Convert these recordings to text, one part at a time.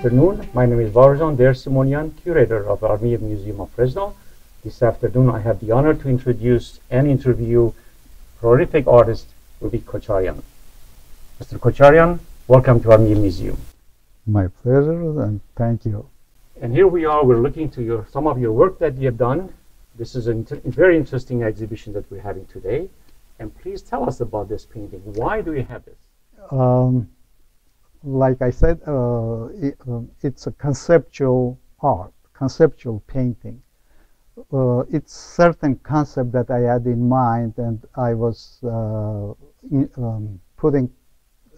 afternoon. My name is Varujan Der Simonian, curator of Armenian Museum of Fresno. This afternoon, I have the honor to introduce and interview prolific artist Rubik Kocharian. Mr. Kocharian, welcome to Armenian Museum. My pleasure, and thank you. And here we are. We're looking to your some of your work that you have done. This is a inter- very interesting exhibition that we're having today. And please tell us about this painting. Why do you have this? Um, like I said, uh, it, um, it's a conceptual art, conceptual painting. Uh, it's certain concept that I had in mind, and I was uh, in, um, putting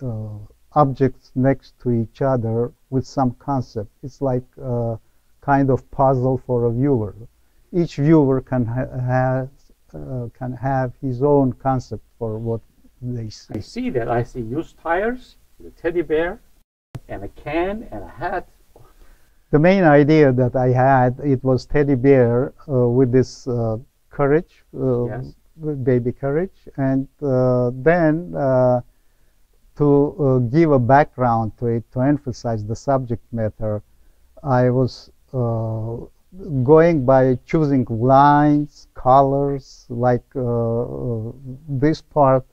uh, objects next to each other with some concept. It's like a kind of puzzle for a viewer. Each viewer can ha has, uh, can have his own concept for what they see. I see that. I see used tires, the teddy bear, and a can and a hat. The main idea that I had it was teddy bear uh, with this uh, courage, uh, Yes. baby courage, and uh, then uh, to uh, give a background to it to emphasize the subject matter, I was uh, going by choosing lines, colors, like this part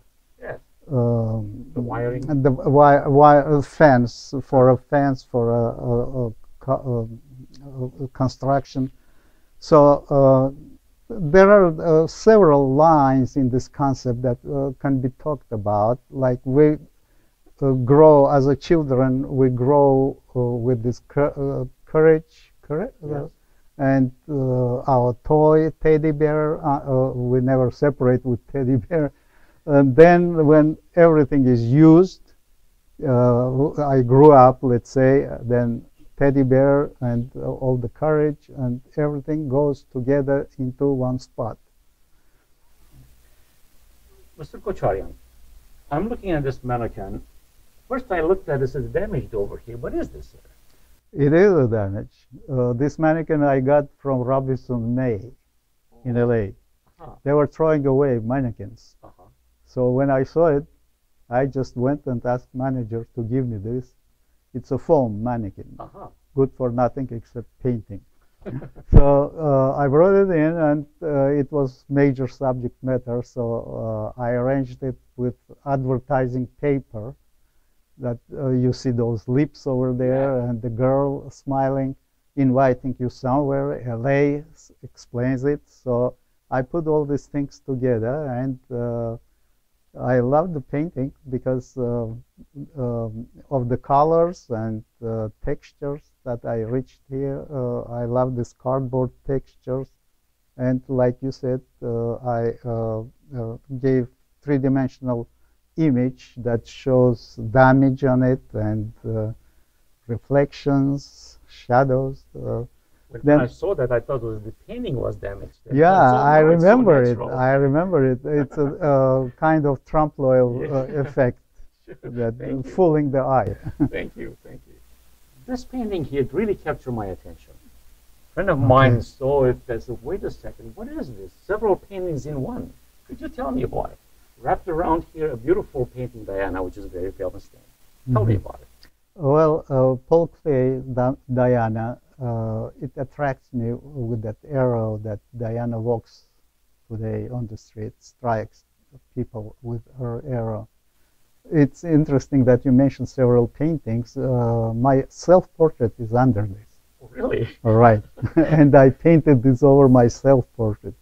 Yes. um, The wiring. the wi- wi- fence for a fence for a, a, a, a- construction. So uh, there are uh, several lines in this concept that uh, can be talked about. Like we uh, grow as a children, we grow uh, with this cou- uh, courage, correct? Yes. and uh, our toy teddy bear, uh, uh, we never separate with teddy bear. And then when everything is used, uh, I grew up, let's say, then teddy bear and uh, all the courage and everything goes together into one spot. Mr. Kocharian, I'm looking at this mannequin. First, I looked at this as damaged over here. What is this? Sir? It is a damage. Uh, this mannequin I got from Robinson May in LA. Uh-huh. They were throwing away mannequins. Uh-huh. So when I saw it, I just went and asked manager to give me this. It's a foam mannequin, Uh-huh. good for nothing except painting. so uh, I brought it in, and uh, it was major subject matter. So uh, I arranged it with advertising paper. That uh, you see those lips over there, and the girl smiling, inviting you somewhere. LA s- explains it. So I put all these things together, and uh, I love the painting because uh, um, of the colors and uh, textures that I reached here. Uh, I love this cardboard textures, and like you said, uh, I uh, gave three-dimensional image that shows damage on it and reflections, shadows. Uh, When Then- I saw that, I thought was the painting was damaged. yeah, I now so remember it. I remember it. It's a, a kind of trompe l'oeil uh, Yeah. effect that Thank you. fooling the eye. Thank you, thank you. This painting here really captured my attention. A friend of mine saw it and said, wait a second, what is this? Several paintings in one. Could you tell me about it? Wrapped around here, a beautiful painting, Diana, which is a very famous thing. Tell me Mhm. about it. Well, uh, Paul Klee, Di- Diana, uh, it attracts me with that arrow that Diana walks today on the street, strikes people with her arrow. It's interesting that you mentioned several paintings. Uh, my self-portrait is under this. Oh, really? All right. and I painted this over my self-portrait.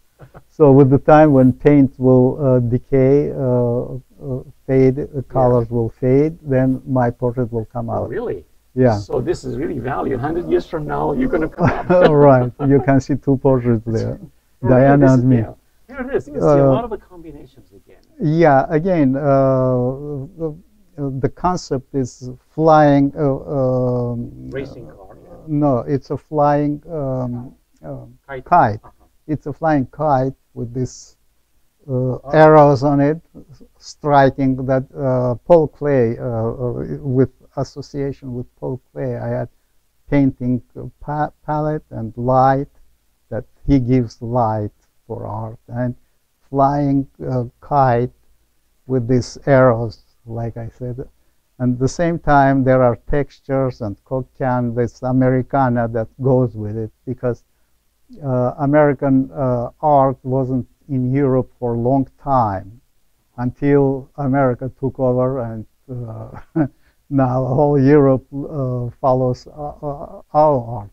So with the time when paint will uh, decay, uh, uh, fade, the colors will fade, then my portrait will come Oh, out. really? Yeah. So this is really valued. 100 years from now, you're going to come up. All right. You can see two portraits there. Oh, Diana this and me. yeah. Here it is. You can see a Uh, lot of the combinations again. Yeah. Again, uh, the, the concept is flying. Uh, um, Racing car. yeah. No, it's a flying um, Kite. kite. Uh-huh. It's a flying kite with these uh, arrows on it, striking that uh, Paul uh, uh, with association with Paul Klee, I had painting pa- palette and light that he gives light for art and flying uh, kite with these arrows, like I said, And at the same time, there are textures and Coke can, this Americana that goes with it because uh, American uh, art wasn't in Europe for a long time until America took over and uh, now whole Europe uh, follows uh, uh, our art.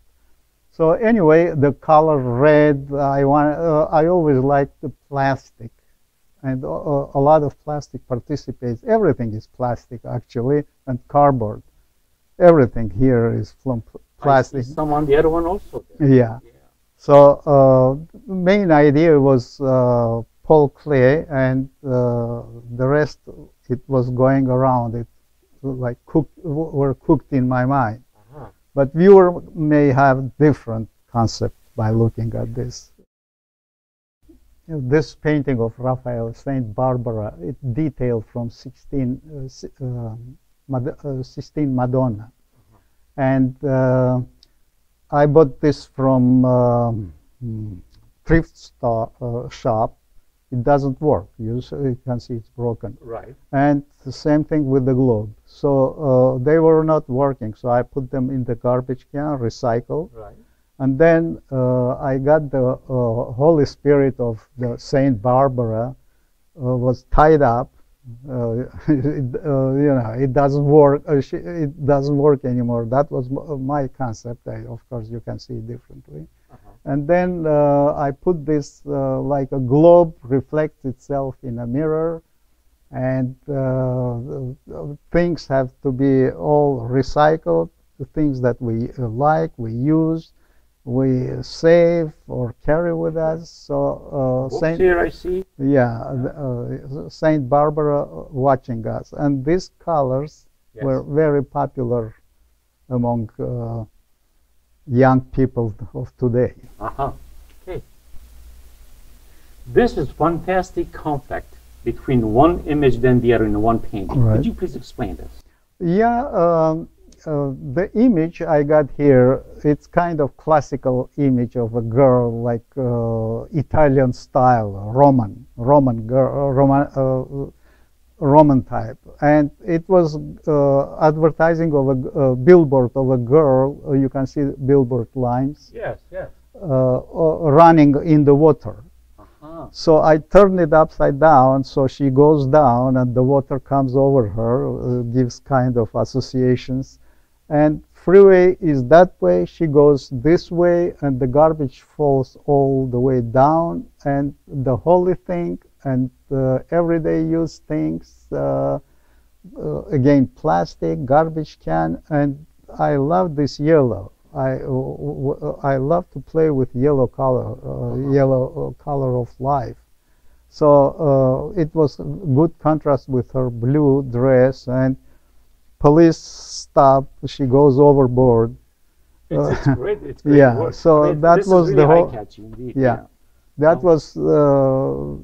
So anyway, the color red, I want, I always like the plastic and a lot of plastic participates. Everything is plastic actually, and cardboard. Everything here is from plastic. some on the other one also. There. Yeah. yeah. So uh, the main idea was uh, Paul Klee, and uh, the rest it was going around. It like cooked, were cooked in my mind. -huh. But viewer may have different concept by looking at this you know, this painting of Raphael, Saint Barbara, it detailed from 16, uh, uh, Mad uh, Sistine Madonna. And uh, I bought this from um, thrift store, uh, shop. It doesn't work. You, you, can see it's broken. Right. And the same thing with the globe. So uh, they were not working. So I put them in the garbage can, recycle. Right and then uh, I got the uh, Holy Spirit of the Saint Barbara uh, was tied up. Uh, it, uh, you know, it doesn't work. Uh, she, it doesn't work anymore. That was my concept. I, of course, you can see it differently. And then I put this like a globe reflects itself in a mirror, and things have to be all recycled. The things that we like, we use we save or carry with us. So uh, Saint here I see. Yeah, uh, Saint Barbara watching us, and these colors yes. were very popular among uh, young people of today. Uh huh. Okay. This is fantastic conflict between one image and the other in one painting. Right. Could you please explain this? Yeah. Um, uh, the image I got here, it's kind of classical image of a girl, like uh, Italian style, Roman, Roman girl, Roman, uh, Roman type, and it was uh, advertising of a uh, billboard of a girl. Uh, you can see billboard lines. Yes, yes. Uh, running in the water. Uh-huh. So I turn it upside down, so she goes down, and the water comes over her, gives kind of associations and freeway is that way she goes this way and the garbage falls all the way down and the holy thing and uh, everyday use things uh, uh, again plastic garbage can and i love this yellow i i love to play with yellow color uh, yellow uh, color of life so uh, it was good contrast with her blue dress and police stop, she goes overboard. It's, it's great. It's great yeah. Work. So I mean, that was really the whole. Indeed, yeah. yeah. That was uh,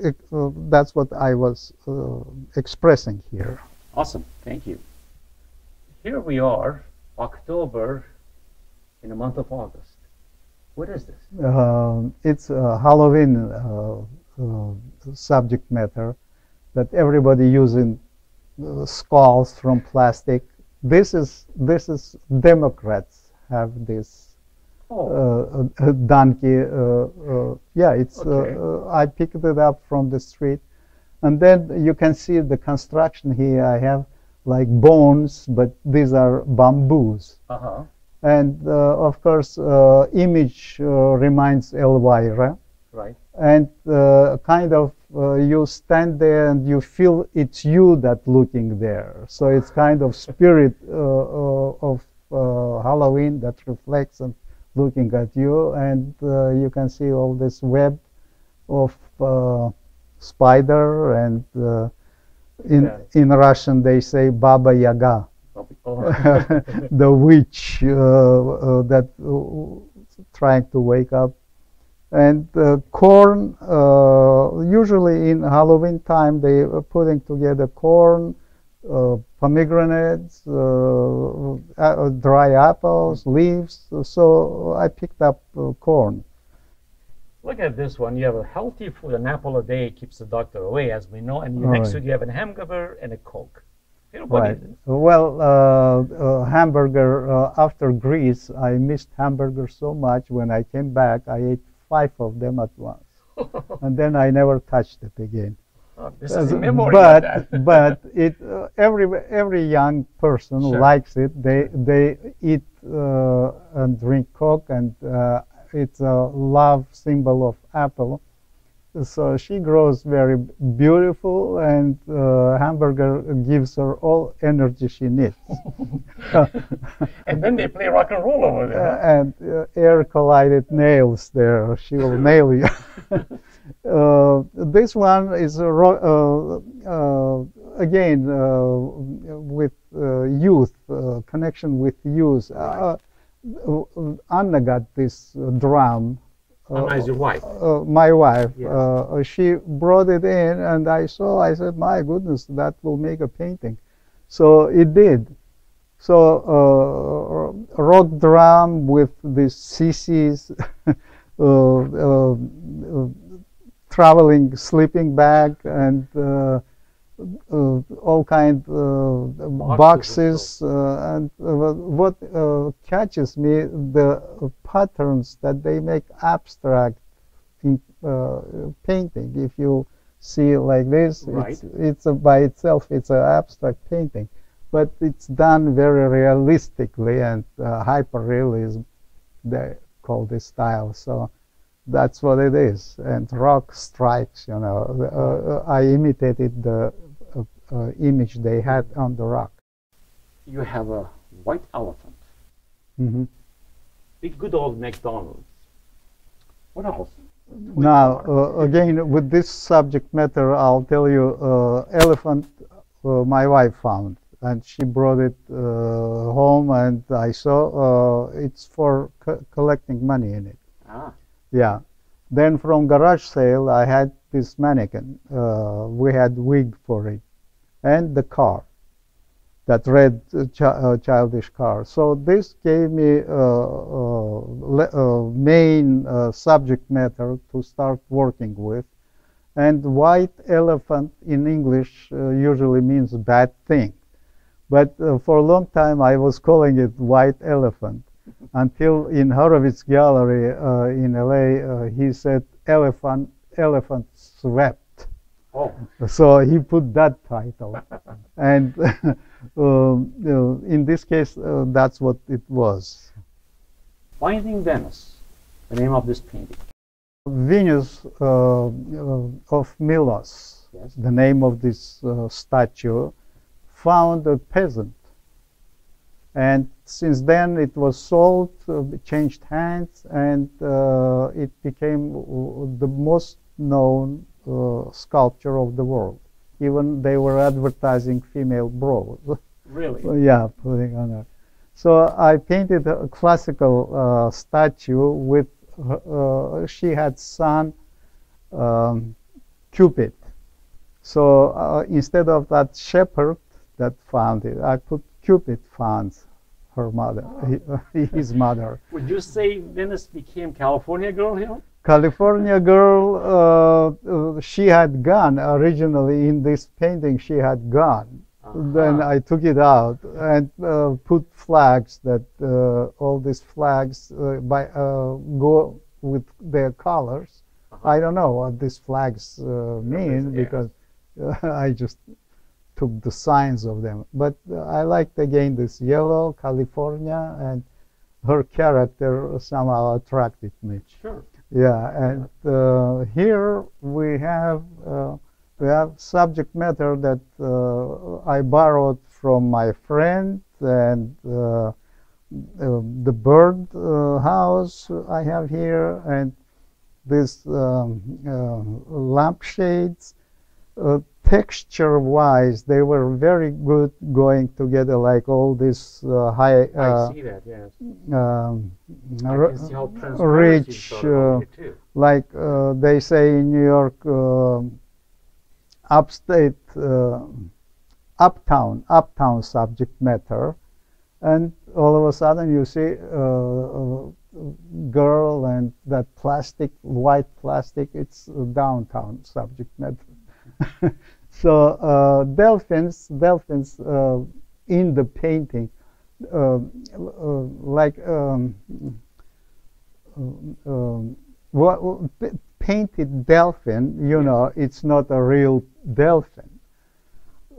it, uh, that's what I was uh, expressing here. Awesome. Thank you. Here we are, October, in the month of August. What is this? Um, it's a Halloween uh, subject matter that everybody using skulls from plastic. This is this is Democrats have this oh. uh, donkey. Uh, uh, yeah, it's. Uh, okay. I picked it up from the street, and then you can see the construction here. I have like bones, but these are bamboos. -huh. And of course, image reminds Elvira. Right. And kind of uh, you stand there and you feel it's you that looking there. So it's kind of spirit uh, uh of uh, Halloween that reflects and looking at you, and uh, you can see all this web of spider and in yeah. in Russian they say Baba Yaga, oh. the witch that trying to wake up and uh, corn, uh, usually in Halloween time, they are putting together corn, uh, pomegranates, uh, uh, dry apples, leaves. So I picked up uh, corn. Look at this one. You have a healthy food, an apple a day keeps the doctor away, as we know. And next right. to it, you have a hamburger and a Coke. Right. Well, uh, uh, hamburger uh, after Greece, I missed hamburger so much. When I came back, I ate five of them at once, and then I never touched it again. This is a memory but but it uh, every every young person Sure. likes it. They they eat uh, and drink Coke, and uh, it's a love symbol of Apple. So she grows very beautiful, and uh, hamburger gives her all energy she needs. and then they play rock and roll over there. and uh, air collided nails there. She will nail you. Uh, this one is ro- uh, uh, again uh, with uh, youth uh, connection with youth. Uh, uh, Anna got this uh, drum. uh, Anna is your wife. uh, my wife. Yes. Uh, she brought it in, and I saw. I said, "My goodness, that will make a painting." So it did. So uh, rock drum with these CCs, uh, uh, uh, traveling sleeping bag, and uh, uh, all kind uh, boxes. Uh, and uh, what uh, catches me the patterns that they make abstract in uh, painting. If you see it like this, Right. it's, it's a, by itself it's an abstract painting, but it's done very realistically and uh, hyperrealism. They call this style. So that's what it is. And rock strikes. You know, uh, uh, I imitated the uh, uh, image they had on the rock. You have a white elephant. Mm-hmm. Big good old McDonald's. What else? Now, uh, again, with this subject matter, I'll tell you, uh, elephant, uh, my wife found, and she brought it uh, home, and I saw uh, it's for co- collecting money in it. Ah, Yeah. Then from garage sale, I had this mannequin. Uh, we had wig for it, and the car, that red uh, uh, childish car. So this gave me uh, uh, main subject matter to start working with. And white elephant in English usually means bad thing. But uh, for a long time I was calling it white elephant until in Horowitz Gallery uh, in LA uh, he said elephant elephant swept. oh, So he put that title. and um, you know, in this case uh, that's what it was. Finding Venice. The name of this painting. Venus uh, uh, of Milos, Yes. the name of this uh, statue, found a peasant. And since then it was sold, uh, changed hands, and uh, it became the most known uh, sculpture of the world. Even they were advertising female bras. Really? yeah, putting on her. So I painted a classical uh, statue with, uh, she had son um, Cupid. So uh, instead of that shepherd that found it, I put Cupid found her mother, he- his mother. Would you say Venice became California girl here? California girl, uh, uh, she had gone originally in this painting. She had gone. Then Uh-huh. I took it out and uh, put flags that uh, all these flags uh, by uh, go with their colors. Uh-huh. I don't know what these flags uh, mean because uh, I just took the signs of them. But uh, I liked again this yellow California and her character somehow attracted me. Sure. Yeah, and uh, here we have uh, we have subject matter that uh, I borrowed from my friend and uh, uh, the bird uh, house I have here and this um, uh, lampshades. Texture wise, they were very good going together, like all this uh, high. Uh, I see that, yes. um, I r- can see how transparent rich, uh, like uh, they say in New York, uh, upstate, uh, uptown, uptown subject matter, and all of a sudden you see a girl and that plastic, white plastic, it's downtown subject matter. so uh, dolphins, dolphins uh, in the painting, uh, uh like um, um, what, painted dolphin, you know, it's not a real dolphin.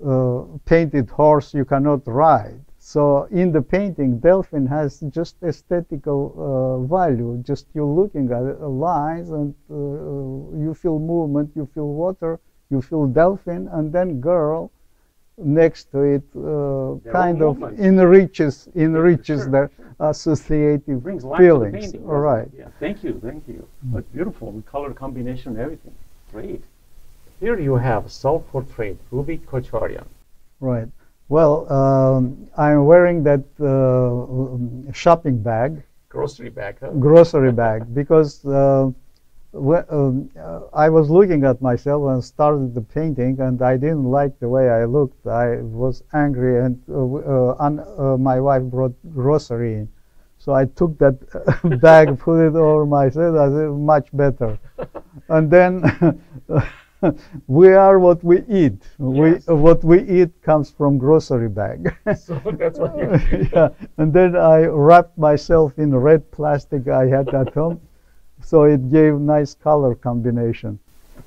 Uh, painted horse you cannot ride. So in the painting, dolphin has just aesthetical uh, value. Just you're looking at it, uh, lines and uh, you feel movement, you feel water, you feel dolphin, and then girl next to it uh, kind of enriches enriches sure, the sure. associative Brings feelings. Painting, All right. Yeah. Thank you. Thank you. Mm. But beautiful the color combination, everything. Great. Here you have self-portrait, Ruby Kocharian. Right. Well, um, I'm wearing that uh, shopping bag. Grocery bag, huh? Grocery bag, because uh, um, uh, I was looking at myself and started the painting, and I didn't like the way I looked. I was angry, and uh, uh, my wife brought grocery in. So I took that bag, put it over myself. I said, much better. and then we are what we eat. Yes. We what we eat comes from grocery bag. so that's what you. yeah, and then I wrapped myself in red plastic I had at home so it gave nice color combination.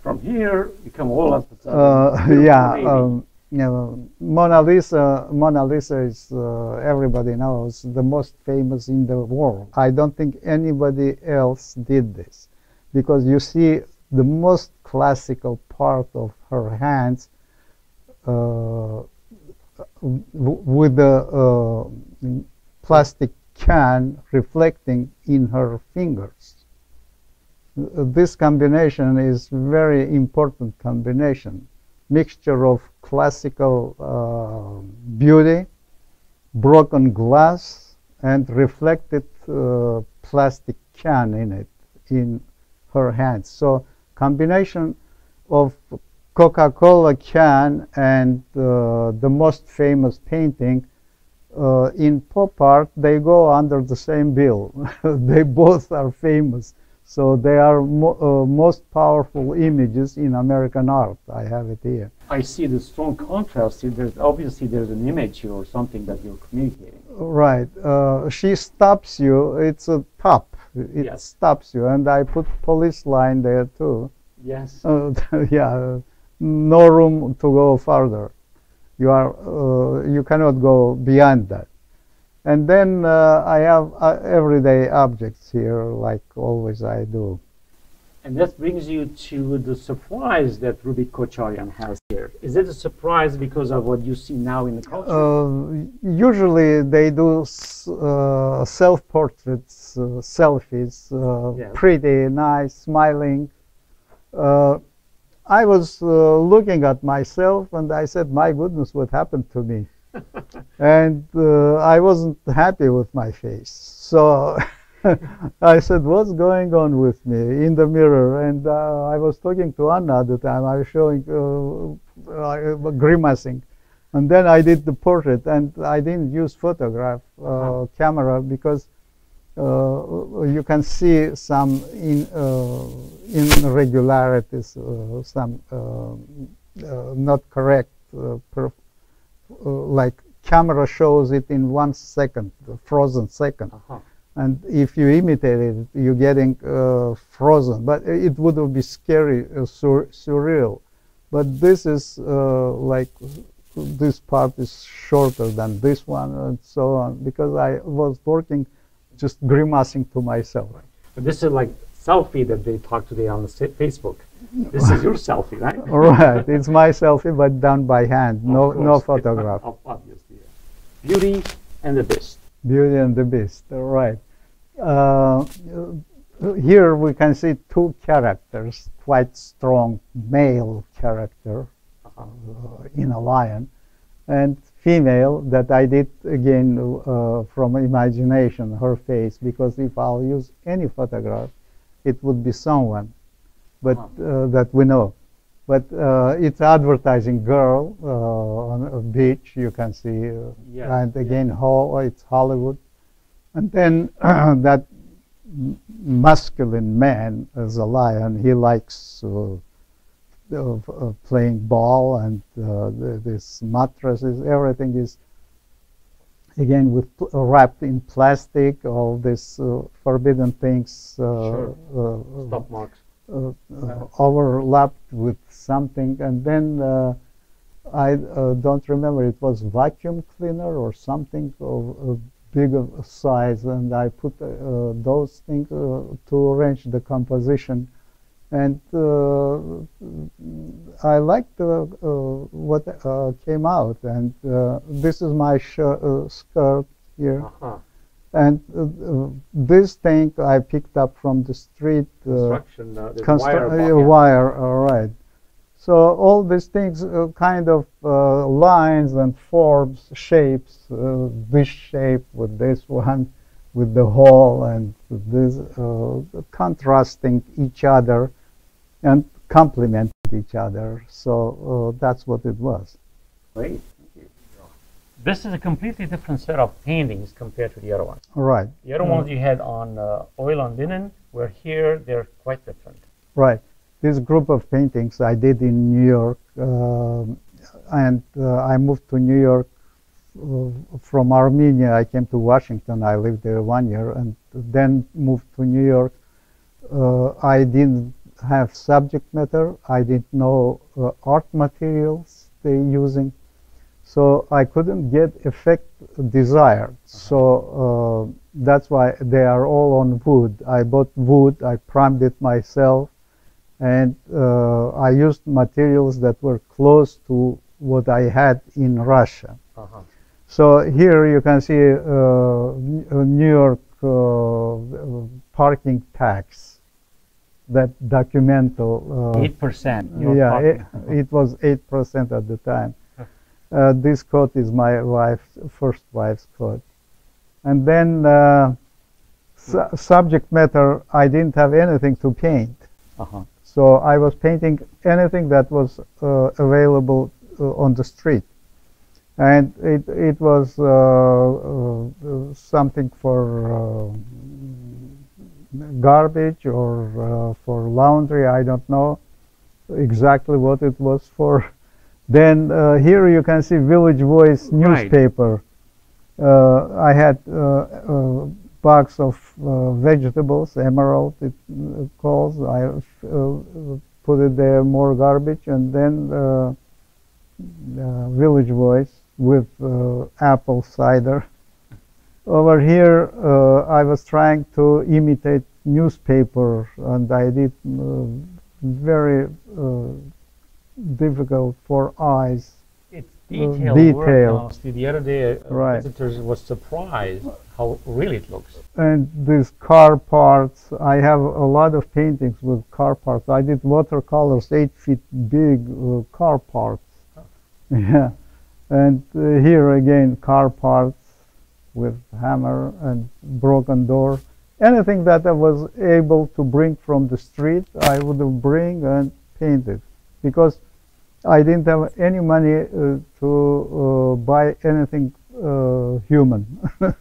From here, you come all up. Uh, yeah, um, you know, Mona Lisa. Mona Lisa is uh, everybody knows the most famous in the world. I don't think anybody else did this, because you see the most classical part of her hands uh, with the uh, plastic can reflecting in her fingers this combination is very important combination. Mixture of classical uh, beauty, broken glass, and reflected uh, plastic can in it, in her hands. So combination of Coca-Cola can and uh, the most famous painting uh, in pop art, they go under the same bill. they both are famous. So they are mo uh, most powerful images in American art. I have it here. I see the strong contrast. There's obviously there's an image or something that you're communicating. Right. Uh, she stops you. It's a top. It yes. stops you, and I put police line there too. Yes. Uh, yeah. No room to go further. You are. Uh, you cannot go beyond that. And then uh, I have uh, everyday objects here, like always I do. And that brings you to the surprise that Ruby Kocharian has here. Is it a surprise because of what you see now in the culture? Uh, usually they do uh, self-portraits, uh, selfies, uh, yes. pretty, nice, smiling. I was looking at myself and I said, my goodness, what happened to me? and uh, I wasn't happy with my face. So I said, what's going on with me in the mirror? And uh, I was talking to Anna at the time. I was showing, uh, uh grimacing. And then I did the portrait, and I didn't use photograph uh, -huh. camera because uh, you can see some in, irregularities, some not correct uh, like camera shows it in one second, frozen 2nd uh -huh. And if you imitate it, you're getting uh, frozen. But it would be scary, uh, sur surreal. But this is uh, like, this part is shorter than this one and so on, because I was working just grimacing to myself. But this is like selfie that they talk today on the Facebook. This is your selfie, right? right. It's my selfie, but done by hand. No, no photograph. Obviously. Beauty and the Beast. Beauty and the Beast. Right. Uh, here we can see two characters, quite strong male character uh, in a lion, and female that I did again uh, from imagination, her face, because if I'll use any photograph, it would be someone but uh, that we know. But uh, it's advertising girl uh, on a beach, you can see. Yeah, and again, yeah. it's Hollywood. And then that masculine man as a lion, he likes of, of playing ball and uh, the, this mattresses, everything is again with pl- wrapped in plastic. All these uh, forbidden things uh, Sure. uh, Stop marks. Uh, uh, overlapped with something, and then uh, I don't remember. It was vacuum cleaner or something of a big size, and I put those things to arrange the composition. And uh, I liked uh, uh, what came out, and this is my sh- skirt here. Uh-huh. And uh, uh, this thing I picked up from the street. Uh, Construction. Uh, Constru- wire. uh, wire, all right. So all these things, uh, kind of uh, lines and forms, shapes, uh, this shape with this one, with the hole, and this uh, contrasting each other and complementing each other. So uh, that's what it was. Great. This is a completely different set of paintings compared to the other ones. Right, The other ones you had on uh, oil on linen, where here they're quite different. right. This group of paintings I did in New York, um and uh, I moved to New York uh, from Armenia. I came to Washington. I lived there one year, and then moved to New York. Uh, I didn't have subject matter. I didn't know uh, art materials they're using, so I couldn't get effect desired. So uh, that's why they are all on wood. I bought wood. I primed it myself and uh, I used materials that were close to what I had in Russia. Uh-huh. So here you can see uh, New York uh, parking tax, that documental. Uh, Eight percent. yeah, it, it was eight percent at the time. Uh, this coat is my wife's first wife's coat, and then uh, su- subject matter. I didn't have anything to paint. Uh-huh. So I was painting anything that was uh, available uh, on the street. And it, it was uh, uh, something for uh, garbage or uh, for laundry, I don't know exactly what it was for. Then uh, here you can see Village Voice Right. newspaper. Uh, I had uh, a box of uh, vegetables, emerald it calls. I uh, put it there, more garbage, and then uh, uh, Village Voice with uh, apple cider. Over here, uh, I was trying to imitate newspaper, and I did uh, very uh, difficult for eyes. It's Uh, detailed work now. The other day, uh, Right. visitors was surprised how real it looks. and these car parts. I have a lot of paintings with car parts. I did watercolors, eight feet big uh, car parts. Yeah, and uh, here again car parts with hammer and broken door. Anything that I was able to bring from the street, I would bring and paint it because I didn't have any money uh, to uh, buy anything uh, human.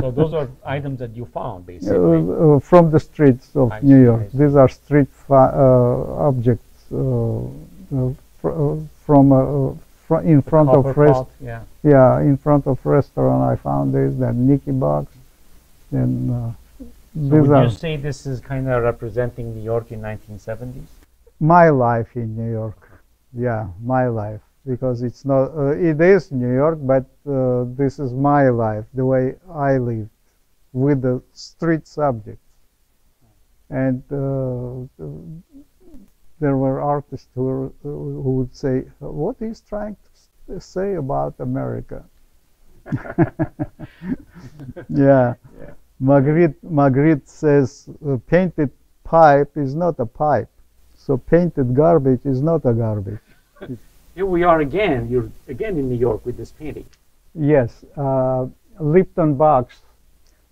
So those are items that you found, basically. uh, from the streets of I New York. See. These are street uh, objects uh, uh, fr- uh, from uh, fr- in front of rest. yeah. Yeah, in front of restaurant. I found this. Then Nicky box. Then uh, So would you say this is kind of representing New York in 1970s? my life in New York. Yeah, my life because it's not. Uh, it is New York, but uh, this is my life, the way I lived with the street subjects. And uh, there were artists who, who would say, "What he's trying to say about America." yeah. Yeah. Magritte, Magritte says, uh, "Painted pipe is not a pipe." So painted garbage is not a garbage. Here we are again. You're again in New York with this painting. Yes, uh, Lipton box.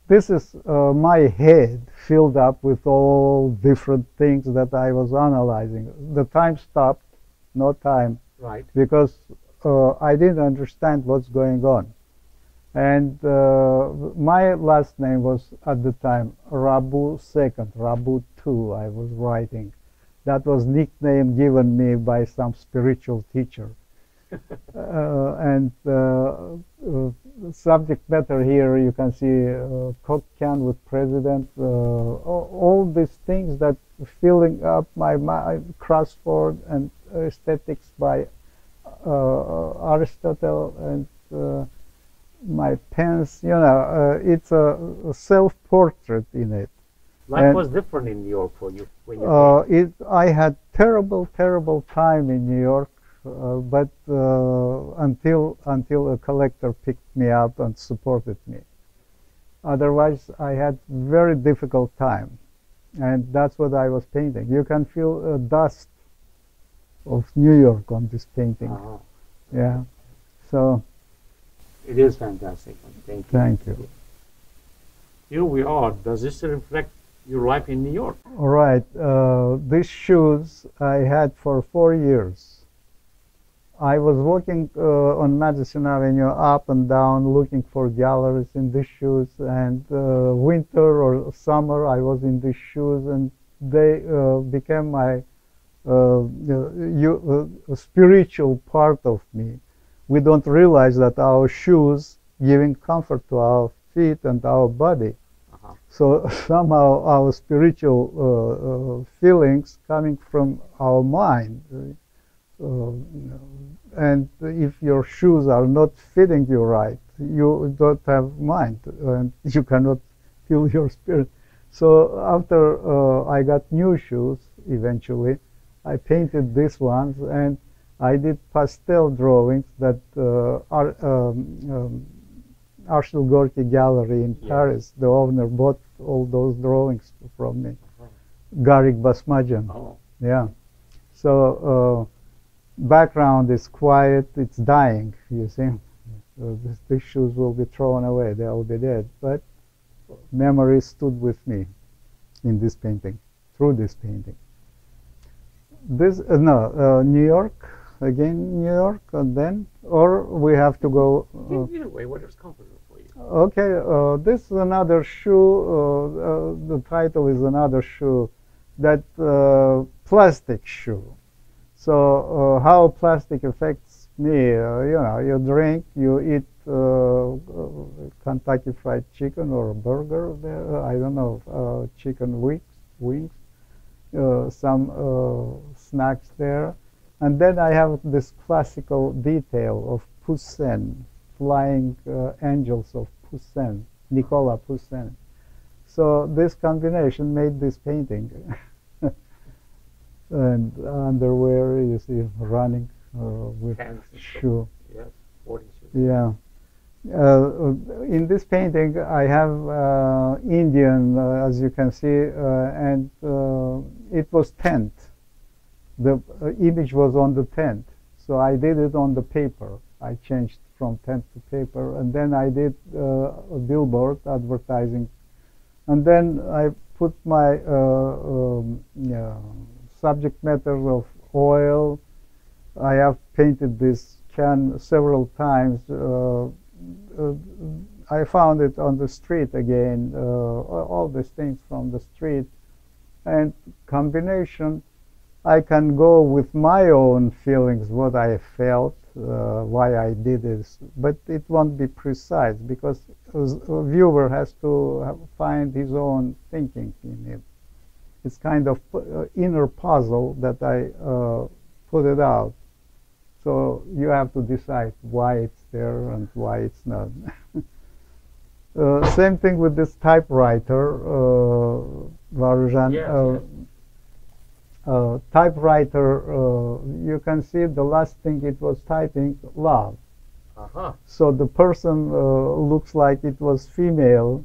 This is uh, my head filled up with all different things that I was analyzing. The time stopped, no time, Right. because uh, I didn't understand what's going on. And uh, my last name was at the time Rabu second, Rabu two. I was writing, That was nickname given me by some spiritual teacher. uh, and uh, uh, subject matter here, you can see uh, Coke can with president, uh, all, all, these things that filling up my mind, crossword and aesthetics by uh, Aristotle and uh, my pens, you know, it's a, a self-portrait in it. Life and, was different in New York for you when you uh, it, I had terrible, terrible time in New York. Uh, but uh, until until a collector picked me up and supported me. Otherwise, I had very difficult time, and that's what I was painting. You can feel a dust of New York on this painting. Uh-huh. Yeah, so it is fantastic. Thank you. Thank you. Here we are. Does this reflect your life in New York? All right. Uh, these shoes I had for four years. I was walking uh, on Madison Avenue up and down looking for galleries in these shoes and uh, winter or summer I was in these shoes and they uh, became my uh, you, uh, spiritual part of me. We don't realize that our shoes giving comfort to our feet and our body. So somehow our spiritual uh, feelings coming from our mind uh, and if your shoes are not fitting you right, you don't have mind, and you cannot feel your spirit. So after uh, I got new shoes, eventually, I painted these ones, and I did pastel drawings that uh, are um, um, Arshile Gorky Gallery in Paris. The owner bought all those drawings from me. Uh-huh. Garrick Basmadjian. Oh. Yeah. So uh, background is quiet, it's dying, you see. So this, these shoes will be thrown away, they will be dead. But memory stood with me in this painting, through this painting. This, uh, no, uh, New York, again New York, and then, or we have to go. Uh, Either way, whatever's comfortable for you. Okay, uh, this is another shoe, uh, uh, the title is another shoe, that plastic shoe. So uh, how plastic affects me, uh, you know, you drink, you eat uh, Kentucky Fried Chicken or a burger there, I don't know, chicken wings, wings, some snacks there. And then I have this classical detail of Poussin, flying uh, angels of Poussin, Nicolas Poussin. So this combination made this painting. and underwear you see running uh, with shoe. Yes, sporting shoes. Yeah. Uh, in this painting, I have uh, Indian, uh, as you can see, uh, and uh, it was tent. The image was on the tent, so I did it on the paper. I changed from tent to paper, and then I did a billboard advertising, and then I put my um, yeah, subject matter of oil. I have painted this can several times. Uh, uh, I found it on the street again, uh, all these things from the street. And combination, I can go with my own feelings, what I felt, uh, why I did this, but it won't be precise because a viewer has to find his own thinking in it it's kind of uh, inner puzzle that I uh, put it out. So you have to decide why it's there and why it's not. uh, same thing with this typewriter, uh, Varujan. Yes, uh, yes. Uh, typewriter, uh, you can see the last thing it was typing, love. -huh. So the person looks like it was female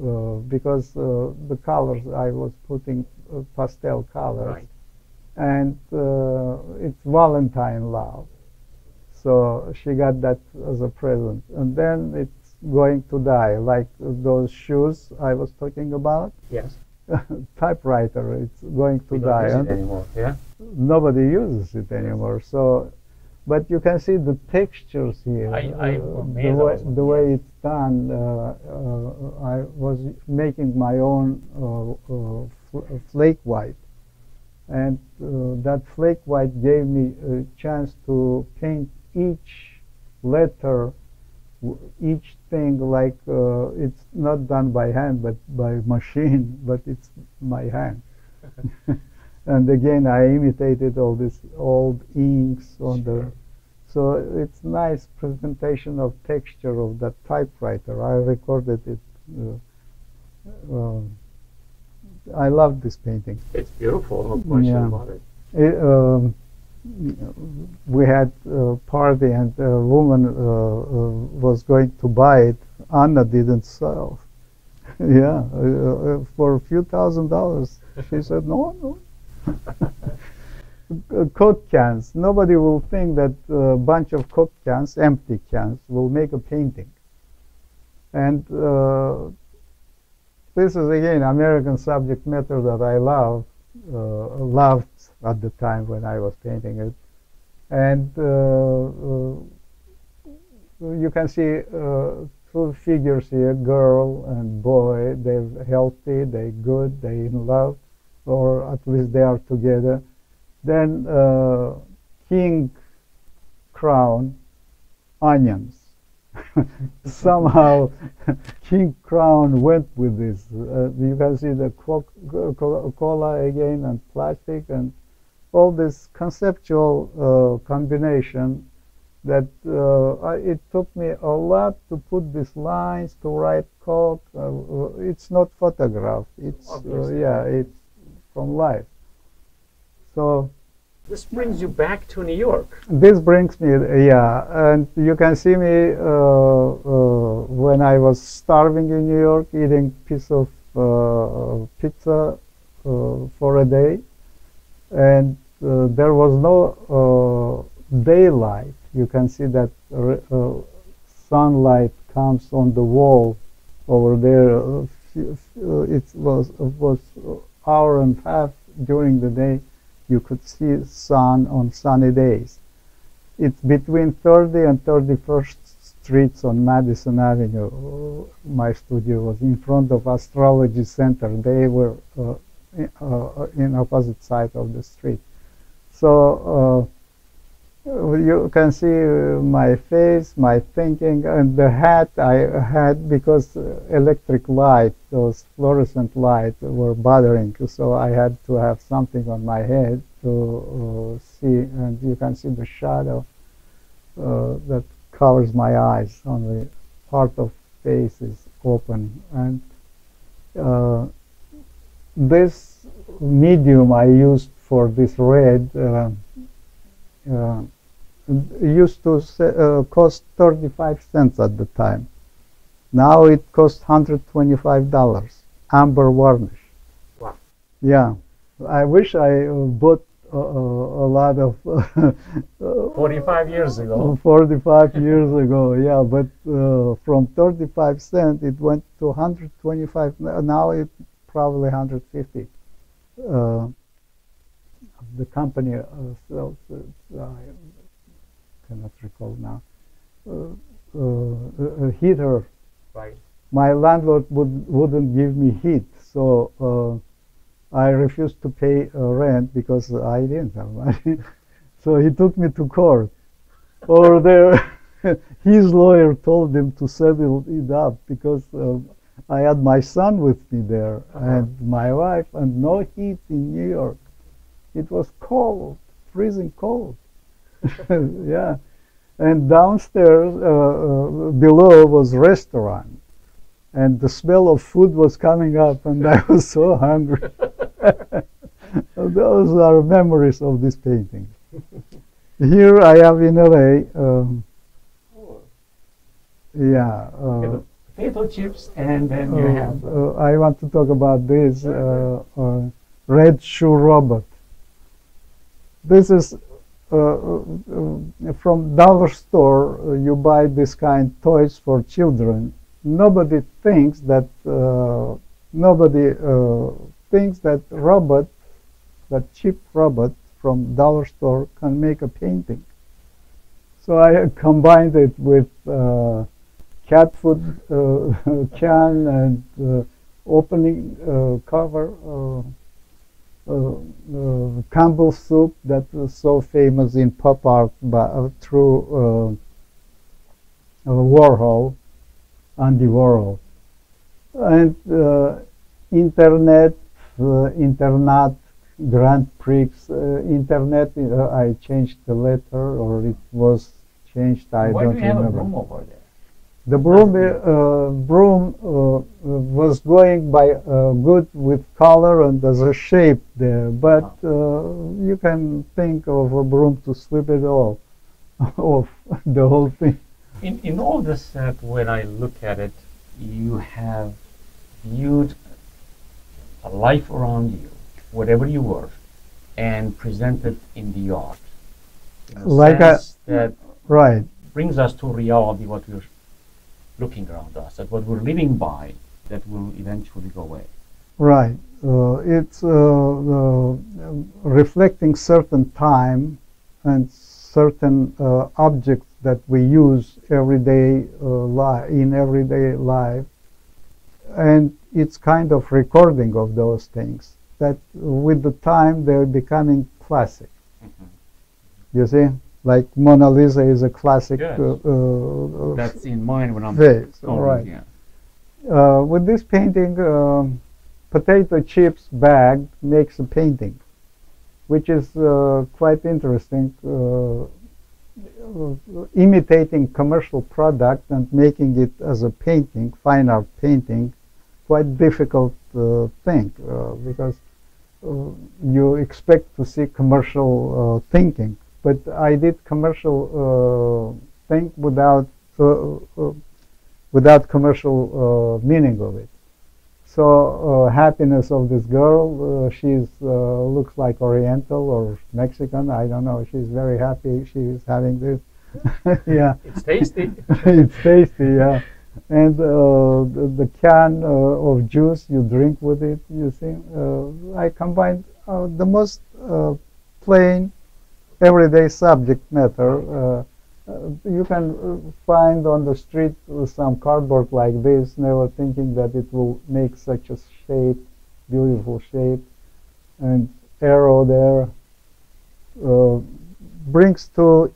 uh, because uh, the colors I was putting uh, pastel colors, right. and it's Valentine love. So she got that as a present, and then it's going to die, like those shoes I was talking about. Yes. typewriter, it's going to die. Use anymore. Yeah. Nobody uses it anymore. So but you can see the textures here. I, I uh, the, way, the way it's done. Uh, uh, I was making my own uh, uh, flake white, And uh, that flake white gave me a chance to paint each letter, each thing like uh, it's not done by hand but by machine, but it's my hand. and again, I imitated all these old inks on sure. the. So it's nice presentation of texture of that typewriter. I recorded it. Uh, um, I love this painting. It's beautiful, no question yeah. about it. it um, we had a party and a woman uh, uh, was going to buy it. Anna didn't sell. yeah, uh, uh, for a few thousand dollars. She said, no, no. Coke cans. Nobody will think that a bunch of Coke cans, empty cans, will make a painting. And uh, this is again American subject matter that I love, uh, loved at the time when I was painting it. And uh, uh, you can see uh, two figures here, girl and boy. They're healthy, they're good, they're in love, or at least they are together. Then uh, king crown, onions. Somehow, King Crown went with this. Uh, you can see the Coca-Cola again and plastic and all this conceptual uh, combination that uh, it took me a lot to put these lines to write code. Uh, it's not photograph. It's uh, yeah, it's from life. So this brings you back to New York. This brings me, yeah, and you can see me uh, uh, when I was starving in New York, eating piece of pizza for a day, and uh, there was no uh, daylight. You can see that uh, sunlight comes on the wall over there. it was it was hour and a half during the day. You could see sun on sunny days. It's between 30 and 31st streets on Madison Avenue. My studio was in front of Astrology Center. They were uh, uh, in opposite side of the street. So uh, you can see my face, my thinking, and the hat I had because electric light, those fluorescent light were bothering. So I had to have something on my head to uh, see, and you can see the shadow uh, that covers my eyes. Only part of face is open, and uh, this medium I used for this red uh, uh, used to uh, cost 35 cents at the time. Now it costs $125, amber varnish. Wow. Yeah. I wish I bought a, a, lot of 45 years ago 45 years ago yeah but uh, from 35 cents it went to 125 now it probably 150 uh, the company uh, uh, I cannot recall now, uh, a heater. Right. My landlord would, wouldn't give me heat, so I refused to pay rent because I didn't have money. so he took me to court. Over there, his lawyer told him to settle it up because uh, I had my son with me there uh -huh. and my wife, and no heat in New York. It was cold, freezing cold. yeah. And downstairs, uh, uh, below was restaurant. And the smell of food was coming up and I was so hungry. Those are memories of this painting. Here I have in LA, um, yeah. Uh, potato chips and then you uh, have... Uh, I want to talk about this uh, red shoe robot. This is uh, uh, from dollar store. Uh, you buy this kind toys for children. Nobody thinks that nobody thinks that robot, that cheap robot from dollar store can make a painting. So I combined it with uh, cat food uh, can and uh, opening cover uh, uh, Campbell soup that was so famous in pop art by, uh, through uh, uh, Warhol, Andy Warhol, and uh, internet, uh, internet, Grand Prix, uh, internet. Uh, I changed the letter, or it was changed. I Why don't do you have a remember. over there? The broom, uh, broom uh, uh, was going by uh, good with color and there's a shape there, but uh, you can think of a broom to sweep it all off the whole thing. In, in all this set, when I look at it, you have viewed a life around you, whatever you were, and presented in the art. In Like a- that Right. brings us to reality what we're looking around us, that what we're living by, that will eventually go away. Right. Uh, it's uh, uh, reflecting certain time and certain uh, objects that we use everyday uh, li- in everyday life, and it's kind of recording of those things that with the time they're becoming classic. You see, like Mona Lisa is a classic Yes. uh, uh, That's in mind when I'm vase. Right. yeah. Uh, with this painting, um, potato chips bag makes a painting, which is uh, quite interesting. Uh, uh, imitating commercial product and making it as a painting, fine art painting, quite difficult uh, thing uh, because uh, you expect to see commercial uh, thinking. But I did commercial uh, think without uh, uh, without commercial uh, meaning of it. So uh, happiness of this girl, uh, she's uh, looks like Oriental or Mexican. I don't know. She's very happy. She's having this. yeah, It's tasty. it's tasty. Yeah, and uh, the, the can uh, of juice you drink with it. You see, uh, I combined uh, the most uh, plain, everyday subject matter. Uh, uh, you can uh, find on the street some cardboard like this, never thinking that it will make such a shape, beautiful shape, and arrow there brings to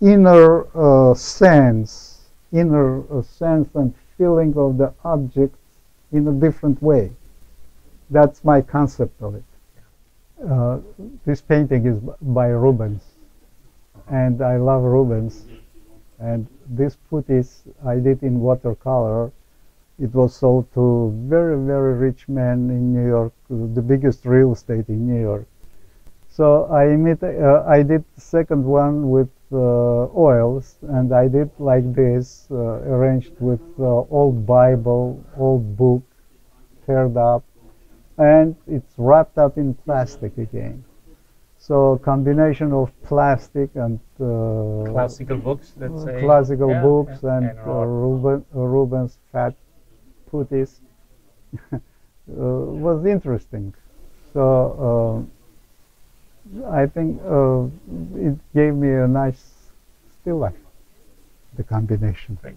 inner uh, sense, inner uh, sense and feeling of the object in a different way. That's my concept of it. Uh, this painting is by Rubens, and I love Rubens. And this putties I did in watercolor. It was sold to very, very rich men in New York, the biggest real estate in New York. So I imit, uh, I did the second one with uh, oils, and I did like this, uh, arranged with uh, old Bible, old book, teared up, and it's wrapped up in plastic again. So combination of plastic and uh, Classical books, let's say. classical Yeah, books yeah, and, and uh. Ruben, uh, Rubens' fat putties uh, was interesting. So uh, I think uh, it gave me a nice still life, the combination. Great.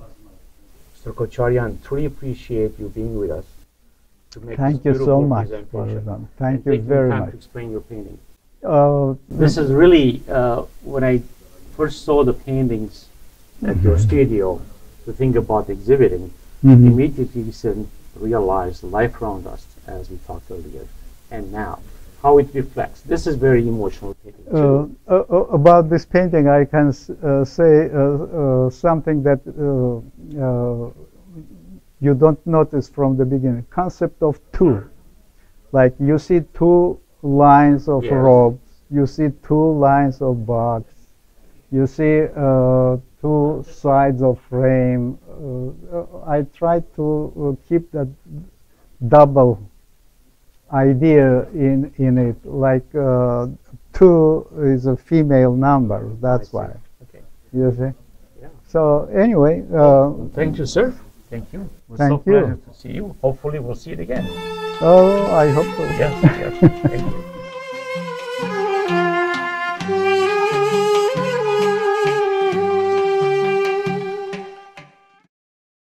Mr. Kocharian, truly appreciate you being with us. To make Thank you so much, Varujan. Thank you very time much. to explain your painting. Uh, This is really, uh, when I first saw the paintings at your studio to think about exhibiting, mhm. immediately said, realize life around us, as we talked earlier, and now, how it reflects. This is very emotional painting. Uh, too. uh, uh, about this painting, I can uh, say uh, uh, something that uh, uh, you don't notice from the beginning. Concept of two, like you see two lines of Yes. robes, you see two lines of box, you see uh, two sides of frame. Uh, I try to uh, keep that double idea in in it like uh, two is a female number that's why Okay. you see Yeah. so anyway uh, Thank you, sir. Thank you. It was Thank so you. pleasure to see you. Hopefully, we'll see it again. oh i hope so Yes, yes. Thank you.